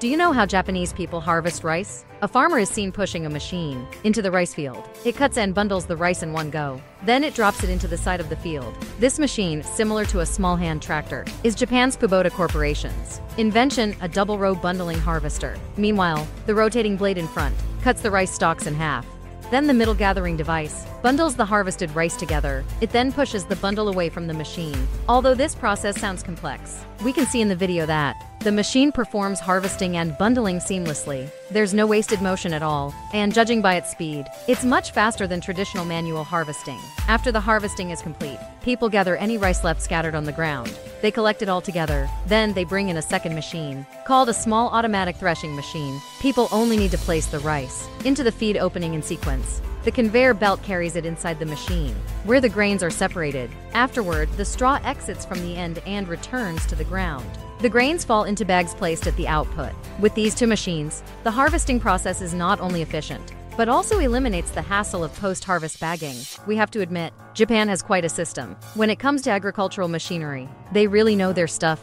Do you know how Japanese people harvest rice? A farmer is seen pushing a machine into the rice field. It cuts and bundles the rice in one go. Then it drops it into the side of the field. This machine, similar to a small hand tractor, is Japan's Kubota Corporation's invention, a double row bundling harvester. Meanwhile, the rotating blade in front cuts the rice stalks in half. Then the middle gathering device bundles the harvested rice together. It then pushes the bundle away from the machine. Although this process sounds complex, we can see in the video that the machine performs harvesting and bundling seamlessly. There's no wasted motion at all, and judging by its speed, it's much faster than traditional manual harvesting. After the harvesting is complete, people gather any rice left scattered on the ground. They collect it all together. Then they bring in a second machine, called a small automatic threshing machine. People only need to place the rice into the feed opening in sequence. The conveyor belt carries it inside the machine, where the grains are separated. Afterward, the straw exits from the end and returns to the ground. The grains fall into bags placed at the output. With these two machines, the harvesting process is not only efficient, but also eliminates the hassle of post-harvest bagging. We have to admit, Japan has quite a system. When it comes to agricultural machinery, they really know their stuff